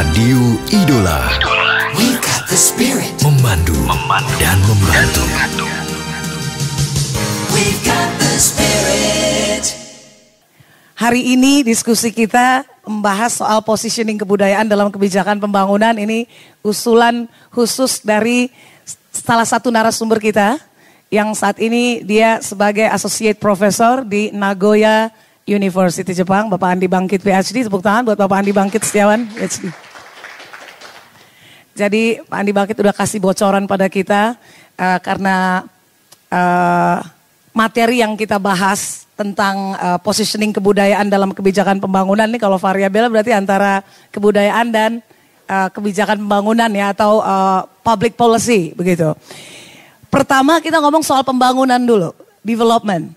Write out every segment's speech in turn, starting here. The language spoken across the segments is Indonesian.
Radio Idola. We got the spirit. Memandu, dan membantu. We've got the spirit. Hari ini diskusi kita membahas soal positioning kebudayaan dalam kebijakan pembangunan. Ini usulan khusus dari salah satu narasumber kita yang saat ini dia sebagai associate professor di Nagoya University Jepang, Bapak Andi Bangkit PhD. Tepuk tangan buat Bapak Andi Bangkit Setiawan PhD. Jadi Pak Andi Bangkit udah kasih bocoran pada kita uh, karena uh, materi yang kita bahas tentang uh, positioning kebudayaan dalam kebijakan pembangunan ini kalau variabel berarti antara kebudayaan dan uh, kebijakan pembangunan ya atau uh, public policy begitu. Pertama kita ngomong soal pembangunan dulu, development.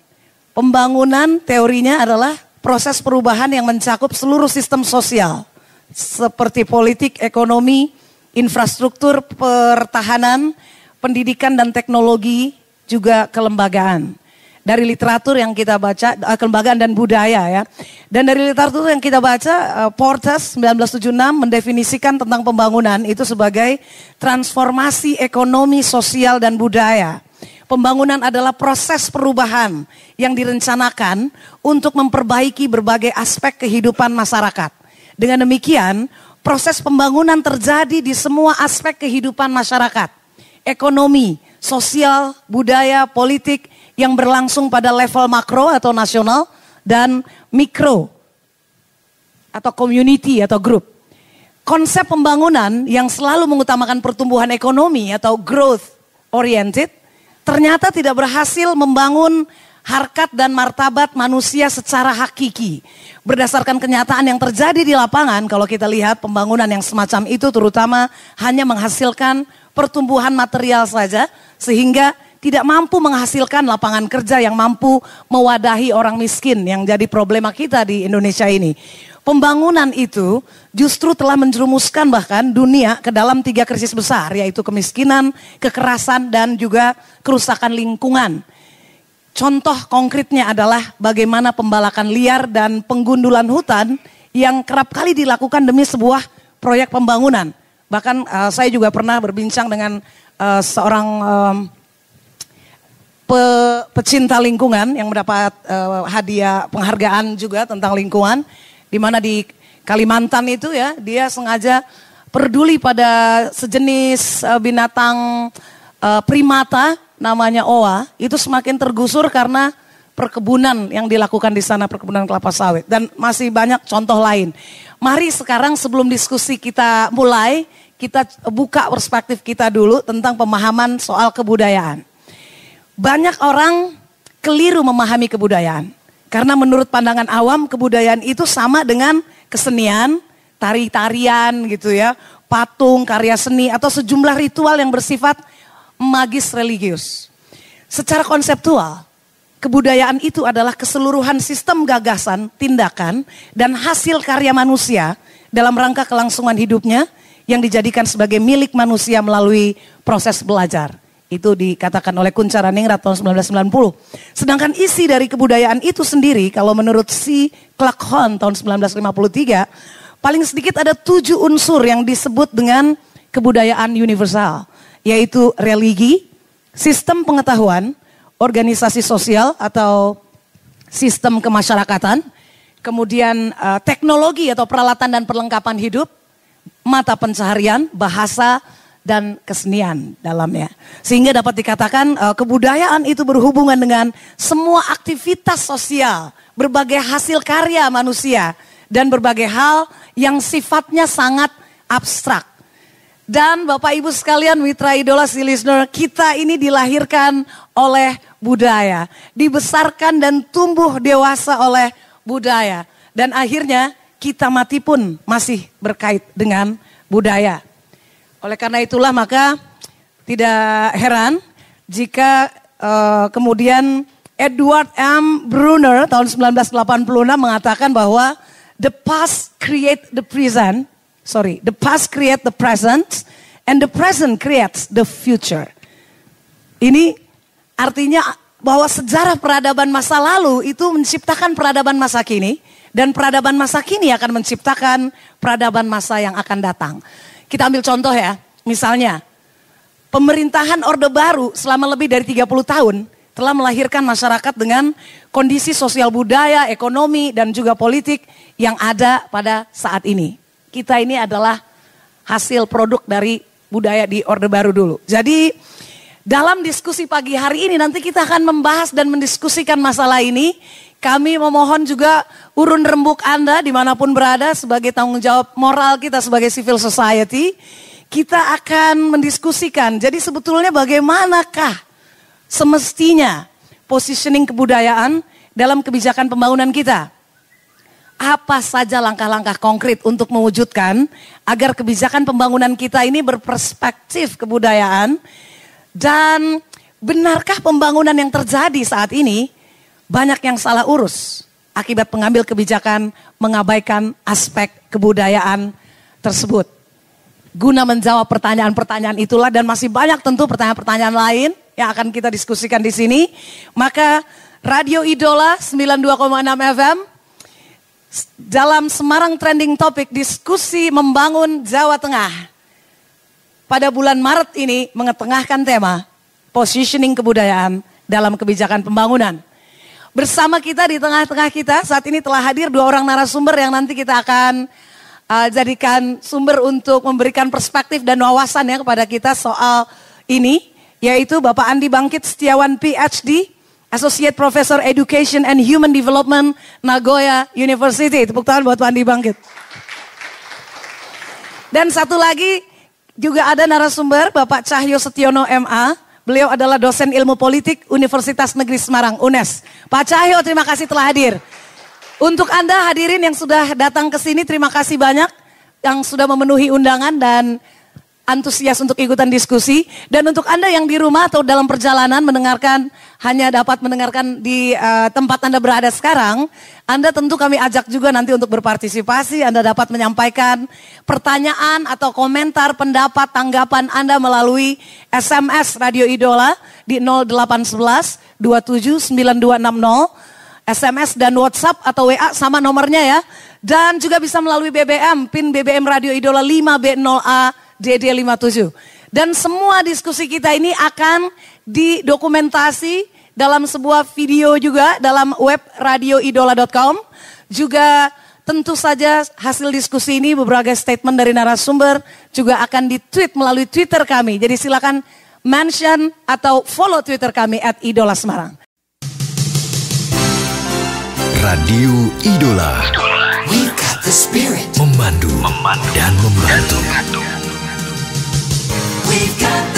Pembangunan teorinya adalah proses perubahan yang mencakup seluruh sistem sosial seperti politik, ekonomi, infrastruktur, pertahanan, pendidikan dan teknologi, juga kelembagaan. Dari literatur yang kita baca, eh, kelembagaan dan budaya ya. Dan dari literatur yang kita baca, eh, Portas 1976 mendefinisikan tentang pembangunan itu sebagai transformasi ekonomi, sosial, dan budaya. Pembangunan adalah proses perubahan yang direncanakan untuk memperbaiki berbagai aspek kehidupan masyarakat. Dengan demikian, proses pembangunan terjadi di semua aspek kehidupan masyarakat. Ekonomi, sosial, budaya, politik yang berlangsung pada level makro atau nasional dan mikro atau community atau grup. Konsep pembangunan yang selalu mengutamakan pertumbuhan ekonomi atau growth oriented ternyata tidak berhasil membangun harkat dan martabat manusia secara hakiki. Berdasarkan kenyataan yang terjadi di lapangan, kalau kita lihat pembangunan yang semacam itu terutama hanya menghasilkan pertumbuhan material saja, sehingga tidak mampu menghasilkan lapangan kerja yang mampu mewadahi orang miskin yang jadi problema kita di Indonesia ini. Pembangunan itu justru telah menjerumuskan bahkan dunia ke dalam tiga krisis besar yaitu kemiskinan, kekerasan dan juga kerusakan lingkungan. Contoh konkretnya adalah bagaimana pembalakan liar dan penggundulan hutan yang kerap kali dilakukan demi sebuah proyek pembangunan. Bahkan uh, saya juga pernah berbincang dengan uh, seorang um, pe, pecinta lingkungan yang mendapat uh, hadiah penghargaan juga tentang lingkungan di mana di Kalimantan itu ya dia sengaja peduli pada sejenis uh, binatang uh, primata namanya oa itu semakin tergusur karena perkebunan yang dilakukan di sana perkebunan kelapa sawit dan masih banyak contoh lain. Mari sekarang sebelum diskusi kita mulai kita buka perspektif kita dulu tentang pemahaman soal kebudayaan. Banyak orang keliru memahami kebudayaan. Karena menurut pandangan awam kebudayaan itu sama dengan kesenian, tari-tarian gitu ya, patung, karya seni atau sejumlah ritual yang bersifat magis religius. Secara konseptual, kebudayaan itu adalah keseluruhan sistem gagasan, tindakan, dan hasil karya manusia dalam rangka kelangsungan hidupnya yang dijadikan sebagai milik manusia melalui proses belajar. Itu dikatakan oleh Kuncara Ningrat tahun 1990. Sedangkan isi dari kebudayaan itu sendiri kalau menurut si Clark tahun 1953 paling sedikit ada tujuh unsur yang disebut dengan kebudayaan universal. Yaitu religi, sistem pengetahuan, organisasi sosial atau sistem kemasyarakatan, kemudian uh, teknologi atau peralatan dan perlengkapan hidup, mata pencaharian, bahasa, dan kesenian dalamnya. Sehingga dapat dikatakan uh, kebudayaan itu berhubungan dengan semua aktivitas sosial, berbagai hasil karya manusia dan berbagai hal yang sifatnya sangat abstrak. Dan Bapak Ibu sekalian mitra idola si listener, kita ini dilahirkan oleh budaya, dibesarkan dan tumbuh dewasa oleh budaya. Dan akhirnya kita mati pun masih berkait dengan budaya. Oleh karena itulah maka tidak heran jika uh, kemudian Edward M. Brunner tahun 1986 mengatakan bahwa the past create the present, sorry, the past create the present and the present creates the future. Ini artinya bahwa sejarah peradaban masa lalu itu menciptakan peradaban masa kini dan peradaban masa kini akan menciptakan peradaban masa yang akan datang. Kita ambil contoh ya, misalnya pemerintahan Orde Baru selama lebih dari 30 tahun telah melahirkan masyarakat dengan kondisi sosial budaya, ekonomi dan juga politik yang ada pada saat ini. Kita ini adalah hasil produk dari budaya di Orde Baru dulu. Jadi dalam diskusi pagi hari ini nanti kita akan membahas dan mendiskusikan masalah ini. Kami memohon juga urun rembuk Anda di mana pun berada sebagai tanggung jawab moral kita sebagai civil society. Kita akan mendiskusikan, jadi sebetulnya bagaimanakah semestinya positioning kebudayaan dalam kebijakan pembangunan kita apa saja langkah-langkah konkret untuk mewujudkan agar kebijakan pembangunan kita ini berperspektif kebudayaan dan benarkah pembangunan yang terjadi saat ini banyak yang salah urus akibat pengambil kebijakan mengabaikan aspek kebudayaan tersebut. Guna menjawab pertanyaan-pertanyaan itulah dan masih banyak tentu pertanyaan-pertanyaan lain yang akan kita diskusikan di sini, maka Radio Idola 92,6 FM dalam Semarang Trending Topic diskusi membangun Jawa Tengah. Pada bulan Maret ini mengetengahkan tema positioning kebudayaan dalam kebijakan pembangunan. Bersama kita di tengah-tengah kita saat ini telah hadir dua orang narasumber yang nanti kita akan uh, jadikan sumber untuk memberikan perspektif dan wawasan ya kepada kita soal ini yaitu Bapak Andi Bangkit Setiawan PhD Associate Professor Education and Human Development Nagoya University. Tepuk tangan buat Pandi Bangkit. Dan satu lagi juga ada narasumber Bapak Cahyo Setiono MA. Beliau adalah dosen ilmu politik Universitas Negeri Semarang UNES. Pak Cahyo terima kasih telah hadir. Untuk Anda hadirin yang sudah datang ke sini terima kasih banyak yang sudah memenuhi undangan dan antusias untuk ikutan diskusi. Dan untuk Anda yang di rumah atau dalam perjalanan mendengarkan hanya dapat mendengarkan di uh, tempat Anda berada sekarang, Anda tentu kami ajak juga nanti untuk berpartisipasi, Anda dapat menyampaikan pertanyaan atau komentar, pendapat, tanggapan Anda melalui SMS Radio Idola di 0811 279260 SMS dan WhatsApp atau WA sama nomornya ya. Dan juga bisa melalui BBM, PIN BBM Radio Idola 5B0A DD57. Dan semua diskusi kita ini akan didokumentasi dalam sebuah video juga dalam web radioidola.com. Juga tentu saja hasil diskusi ini beberapa statement dari narasumber juga akan ditweet melalui Twitter kami. Jadi silakan mention atau follow Twitter kami at Idola Semarang. Radio Idola. We got the spirit. Memandu, memandu dan membantu. we've got.